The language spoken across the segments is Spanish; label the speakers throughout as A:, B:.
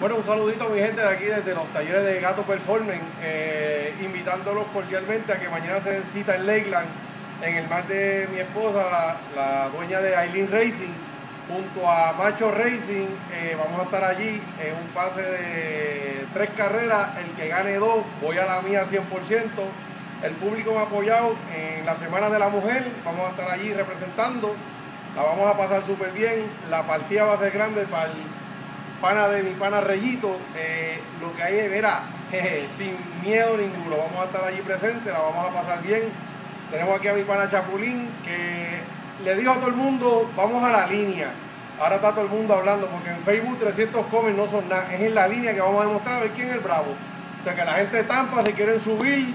A: Bueno, un saludito a mi gente de aquí desde los talleres de Gato Performance, eh, invitándolos cordialmente a que mañana se den cita en Lakeland, en el mar de mi esposa, la, dueña de Aileen Racing, junto a Macho Racing. eh, vamos a estar allí en un pase de tres carreras, el que gane dos, voy a la mía 100%. El público me ha apoyado en la Semana de la Mujer, vamos a estar allí representando, la vamos a pasar súper bien, la partida va a ser grande para el pana de mi pana Reyito, eh, lo que hay es, verá, sin miedo ninguno, vamos a estar allí presentes, la vamos a pasar bien. Tenemos aquí a mi pana Chapulín, que le dijo a todo el mundo, vamos a la línea. Ahora está todo el mundo hablando, porque en Facebook 300 comen no son nada, es en la línea que vamos a demostrar a ver quién es el bravo. O sea que la gente de Tampa se quieren subir,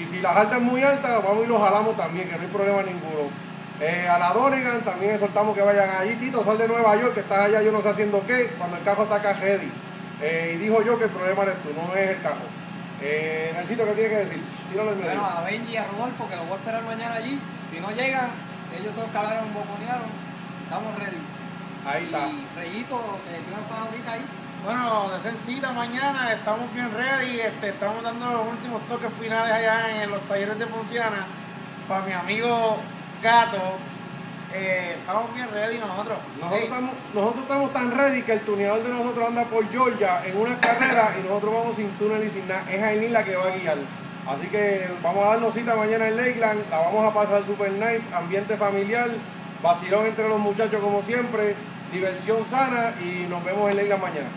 A: y si las altas muy altas, vamos y los jalamos también, que no hay problema ninguno. Eh, a la Donegan también exhortamos que vayan allí. Tito, sal de Nueva York, que estás allá, yo no sé haciendo qué, cuando el cajo está acá ready. Eh, y dijo yo que el problema eres tú, no es el cajo. Eh, Nelsito, ¿qué tiene que decir? Tíralo en medio.
B: Bueno, a Benji y a Rodolfo, que los voy a esperar mañana allí. Si no llegan, ellos son calaron, boconearon. Estamos ready.
A: Ahí está.
B: Y Reyito, que tiene una palabrita ahí.
C: Bueno, de ser cita mañana, estamos bien ready, este, estamos dando los últimos toques finales allá en los talleres de Ponciana para mi amigo Gato. Eh, estamos bien ready nosotros.
A: Nosotros,
C: Sí.
A: estamos, nosotros estamos tan ready que el tuneador de nosotros anda por Georgia en una carrera y nosotros vamos sin túnel y sin nada. Es Aileen la que va a guiar. Así que vamos a darnos cita mañana en Lakeland. La vamos a pasar super nice, ambiente familiar, vacilón entre los muchachos como siempre, diversión sana y nos vemos en Lakeland mañana.